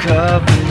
covered